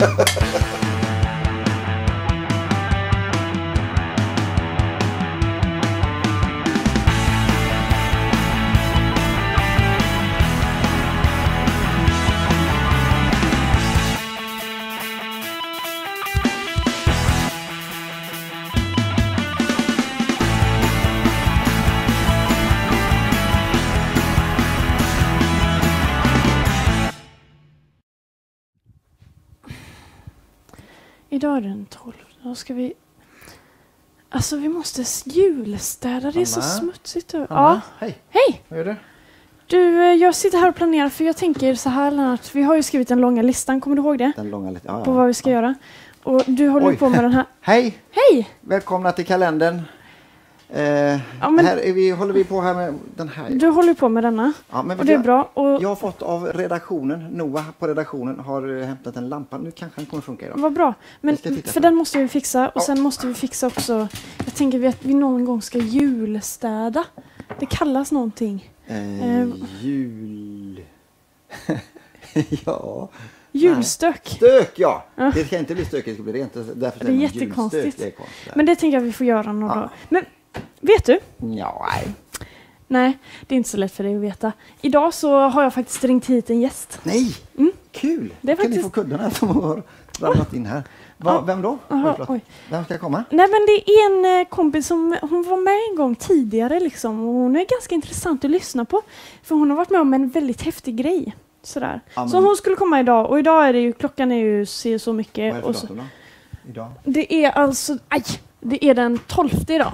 ハハハハ。Idag är den 12. Då ska vi... Alltså vi måste julstäda. Det är så Anna? smutsigt. och- Anna, Ja. Hej, Hej! vad gör du? Du, eh, jag sitter här och planerar för jag tänker så här Lennart. Vi har ju skrivit den långa listan, kommer du ihåg det? Den långa lite. Ja, På ja. vad vi ska göra. Och du håller Oj. på med den här. Hej, Hej! välkomna till kalendern. Eh, Ja, men- här är vi, håller vi på här med den här. Du håller på med denna. Ja, men Och det är jag, bra. Och jag har fått av redaktionen, Noah på redaktionen har eh, hämtat en lampa. Nu kanske den kommer funka idag. vad bra. Men för på den måste vi fixa. Och Ja. sen måste vi fixa också. Jag tänker vi att vi någon gång ska julstäda. Det kallas någonting. Eh, Ehm. jul... ja. Julstök. Stök ja! Ja. Det ska inte bli stökigt, det ska bli rent. Därför Det är jättekonstigt. julstök, Det är konstigt. Men det tänker jag vi får göra någon Ja. dag. Men vet du? Ja, nej. Nej, det är inte så lätt för dig att veta. Idag så har jag faktiskt ringt hit en gäst. Nej! Mm. Kul! Det är kan ni faktiskt- få kuddarna som har ramlat in här. Va, Ja. Vem då? Jaha, Oj. Vem ska komma? Nej men det är en eh, kompis som hon var med en gång tidigare liksom och hon är ganska intressant att lyssna på. För hon har varit med om en väldigt häftig grej. Sådär. Så hon skulle komma idag och idag är det ju, klockan är ju se så Vad är mycket. det för datum då? Idag? det är alltså, aj! Det är den 12 idag.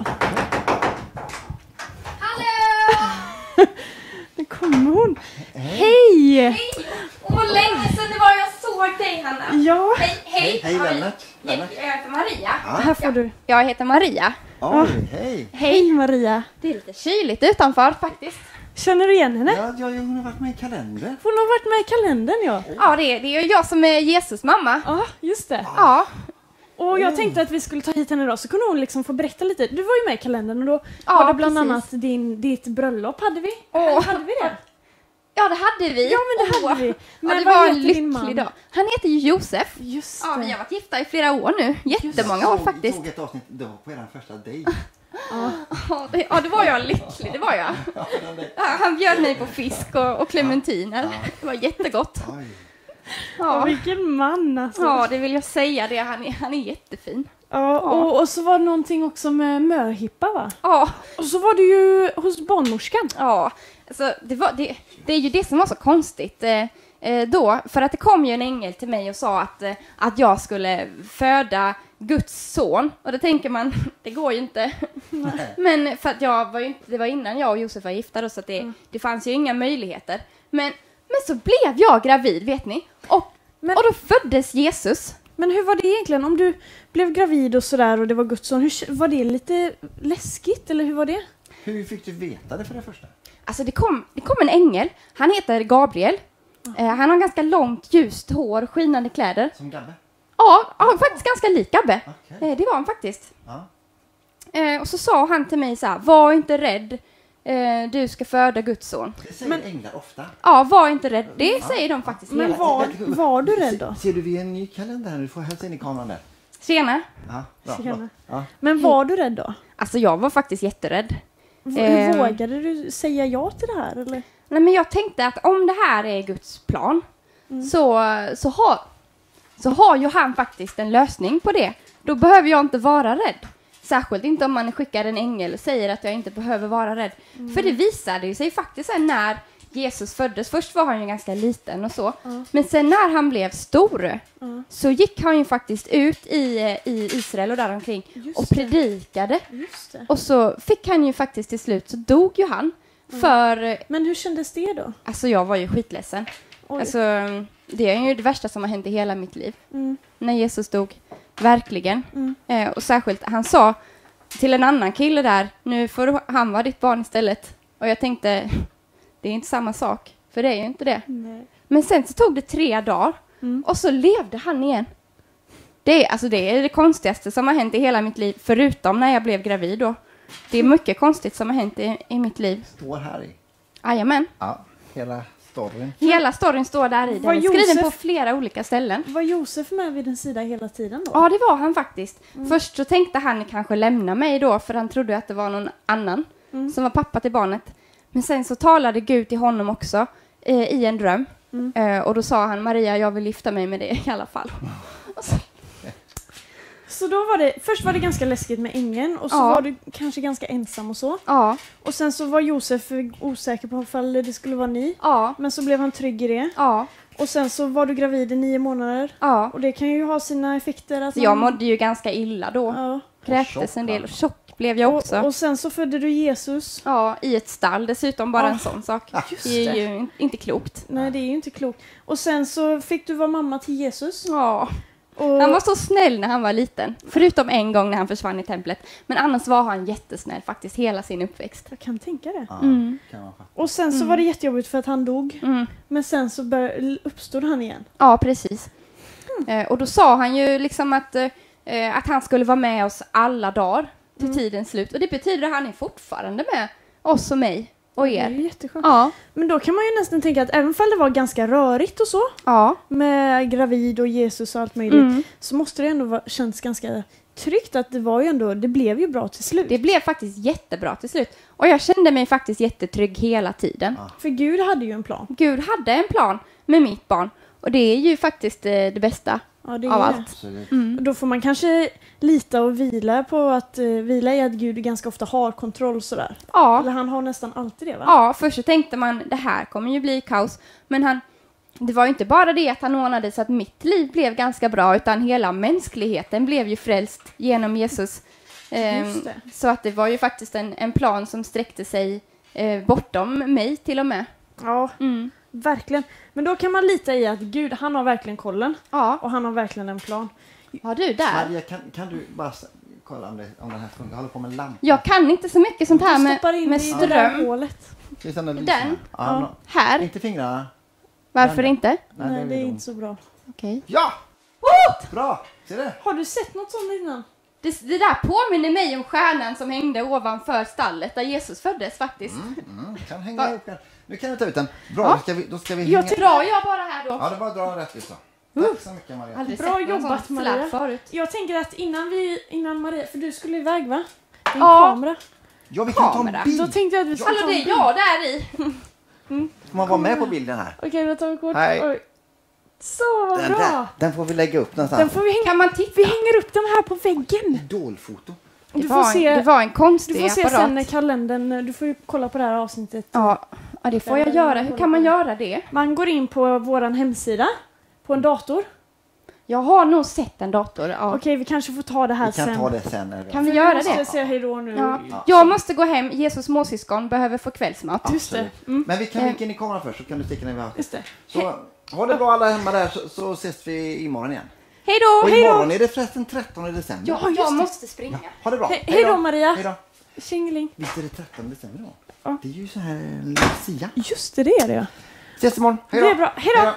Hallå! Nu kommer hon. Hej! Hej! Och vad länge sedan det var jag såg dig Hanna. Ja, Hej, hej! Hej, Lennart. Lennart. Jag heter Maria. här får du. Jag heter Maria. Oj, hej! Hej Maria. Det är lite kyligt utanför faktiskt. Känner du igen henne? Ja, ja, hon har varit med i kalender. Hon har varit med i kalendern ja. Ja, det är, det är jag som är Jesus mamma. Ja, just det. Ja, Och jag tänkte att vi skulle ta hit henne idag så kunde hon liksom få berätta lite. Du var ju med i kalendern och då Ja, var det bland precis. annat din, ditt bröllop hade vi. Eller hade vi det? ja det hade vi. Ja men det Åh. hade vi. Ja, Men det vad var en heter din lycklig man? dag. Han heter ju Josef. Just Ja, det. vi har varit gifta i flera år nu. Jättemånga år faktiskt. såg ett avsnitt, det var på er första dejt. Ja, det, ja, det var jag lycklig, det var jag. Ja, Ja, Han bjöd mig på fisk och, och clementiner. Det var jättegott. Oj. Ja, Ja. vilken man alltså. Ja, det vill jag säga. Det. Han, är, han är jättefin. Ja, och, och så var det någonting också med möhippa va? Ja, Och så var du ju hos barnmorskan. ja. Alltså, det, var, det, det är ju det som var så konstigt eh, eh, då. För att det kom ju en ängel till mig och sa att, eh, att jag skulle föda Guds son. Och då tänker man, det går ju inte. Men för att jag var ju inte, det var innan jag och Josef var gifta då, så att det, det fanns ju inga möjligheter. Men, men så blev jag gravid, vet ni. Och, Men- och då föddes Jesus. Men hur var det egentligen? Om du blev gravid och sådär och det var Guds son, hur, var det lite läskigt eller hur var det? Hur fick du veta det för det första? Alltså det kom, det kom en ängel, han heter Gabriel. Eh, han har ganska långt ljust hår, skinande kläder. Som Gabbe? Ja, ja faktiskt ganska lik Gabbe. Okej. Eh, det var han faktiskt. Ja. Eh, och så sa han till mig så här, var inte rädd, eh, du ska föda Guds son. Det säger Men- änglar ofta. Ja, var inte rädd, det säger de faktiskt Men hela var, tiden. var du rädd då? Se- Ser du, vi är en ny kalender här nu. Du får hälsa in i kameran där. Tjena. Ja, bra, Tjena. bra. Ja. Men var du rädd då? Alltså jag var faktiskt jätterädd. V-. Hur vågade du säga ja till det här eller? Nej, men jag tänkte att om det här är Guds plan Mm. så, så, har, så har ju han faktiskt en lösning på det. Då behöver jag inte vara rädd. Särskilt inte om man skickar en ängel och säger att jag inte behöver vara rädd. Mm. För det visade ju sig faktiskt sen när Jesus föddes. Först var han ju ganska liten och så. Ja. Men sen när han blev stor Ja. så gick han ju faktiskt ut i, i Israel och däromkring Just och predikade. Och så fick han ju faktiskt till slut, så dog ju han. För, Men hur kändes det då? alltså jag var ju skitledsen. Oj. Alltså, det är ju det värsta som har hänt i hela mitt liv. Mm. När Jesus dog. Verkligen. Mm. Eh, och särskilt, han sa till en annan kille där, nu får han vara ditt barn istället. Och jag tänkte, det är inte samma sak. För det är ju inte det. Nej. Men sen så tog det tre dagar Mm. och så levde han igen. Det är, alltså det är det konstigaste som har hänt i hela mitt liv, förutom när jag blev gravid då. Det är mycket konstigt som har hänt i, i mitt liv. Står här i. Jajamän. Ja, hela storyn. Hela storyn står där i. Den Var är skriven Josef- på flera olika ställen. Var Josef med vid din sida hela tiden då? Ja, det var han faktiskt. Först så tänkte han kanske lämna mig då, för han trodde att det var någon annan Mm. som var pappa till barnet. Men sen så talade Gud till honom också eh, i en dröm. Mm. Eh, och då sa han, Maria, jag vill gifta mig med dig i alla fall. Och så, Så då var det, först var det ganska läskigt med ängeln och så Ja. var du kanske ganska ensam och så. ja, Och sen så var Josef osäker på ifall det skulle vara ni. ja, Men så blev han trygg i det. ja, Och sen så var du gravid i nio månader. ja. Och det kan ju ha sina effekter. Att Så jag man- mådde ju ganska illa då. Ja. Kräktes en del och tjock blev jag också. Och, och sen så födde du Jesus. Ja, i ett stall dessutom, bara Ja, en sån sak. just Det är ju in- inte klokt. Nej, det är ju inte klokt. Och sen så fick du vara mamma till Jesus. Ja. Och, Han var så snäll när han var liten, förutom en gång när han försvann i templet. Men annars var han jättesnäll faktiskt hela sin uppväxt. Jag kan tänka det. Ja, Mm. kan. Och sen så Mm. var det jättejobbigt för att han dog. Mm. Men sen så bör, uppstod han igen. Ja, precis. Eh, och då sa han ju liksom att, eh, att han skulle vara med oss alla dagar till Mm. tidens slut. Och det betyder att han är fortfarande med oss och mig och Det är er. jätteskönt. Ja, Men då kan man ju nästan tänka att även om det var ganska rörigt och så ja. med gravid och Jesus och allt möjligt Mm. så måste det ändå känns ganska tryggt att det var ju ändå, det blev ju bra till slut. Det blev faktiskt jättebra till slut. Och jag kände mig faktiskt jättetrygg hela tiden. Ja. För Gud hade ju en plan. Gud hade en plan med mitt barn. Och det är ju faktiskt eh, det bästa Ja, det är av det. allt. Mm. Då får man kanske lita och vila på att, uh, vila i att Gud ganska ofta har kontroll sådär. Ja, Eller han har nästan alltid det va? Ja, först så tänkte man det här kommer ju bli kaos. Men han, det var ju inte bara det att han ordnade så att mitt liv blev ganska bra utan hela mänskligheten blev ju frälst genom Jesus. Det. så att det var ju faktiskt en, en plan som sträckte sig eh, bortom mig till och med. Ja, Mm. Verkligen. Men då kan man lita i att Gud, han har verkligen kollen. Ja, Och han har verkligen en plan. har du där? Maria, kan, kan du bara kolla om, det, om den här funkar? Jag håller på med en lampa. Jag kan inte så mycket sånt här med, stoppar in med det ström. det Den? lysande? Ja, Här. Inte fingrarna. Varför Den. inte? Nej, är det är dumt. inte så bra. Okej. Ja! Bra! Ser du? Har du sett något sånt innan? Det, det där påminner mig om stjärnan som hängde ovanför stallet där Jesus föddes faktiskt. Mm, kan hänga ihop den. Nu kan vi ta ut den. Bra, Ja. då ska vi, då ska vi Jag hänga... Drar jag bara här då? Ja, det är bara dra rätt ut så. Tack så mycket Maria. Aldrig Bra jobbat, Maria. förut. Jag tänker att innan vi, innan Maria, för du skulle iväg va? Din Ja. kamera. Ja, vi kan ta Kamera. en bild. Då tänkte jag att vi skulle Hallå, ta det en är bild. jag där i. Får man vara med på bilden här? Okej, då tar vi kort. Hej. Så, vad Den, bra! där, den får vi lägga upp Den någonstans. får vi hänga. Kan man titta? Vi hänger upp den här på väggen. Idolfoto. Det, Du var, får se, en, det var en du konstig får se apparat. sen när kalendern, du får ju kolla på det här avsnittet. Ja, ja, det får jag göra. Hur kan man göra det? Man går in på våran hemsida, på en dator. Jag har nog sett en dator. Ja. Okej, vi kanske får ta det här Vi kan sen. ta det sen. när vi- Kan vi göra måste det? säga hej då nu. Ja. Ja. Jag måste gå hem. Jesus småsyskon behöver få kvällsmat. Just det. Absolut. Mm. Men vi kan Eh. vinka in i kameran först så kan du sticka när vi har Just det. Så ha det bra alla hemma där så, så ses vi imorgon igen. Hej då! Och hej då. imorgon är det förresten 13 december. Ja, jag måste springa. Ha det bra. He hej då Maria. Hej då. Tjingeling. Visst är det 13 december då? Det är ju så här Lucia. Just det, det är det ja. Ses imorgon. Hej då. Det är bra. Hej då.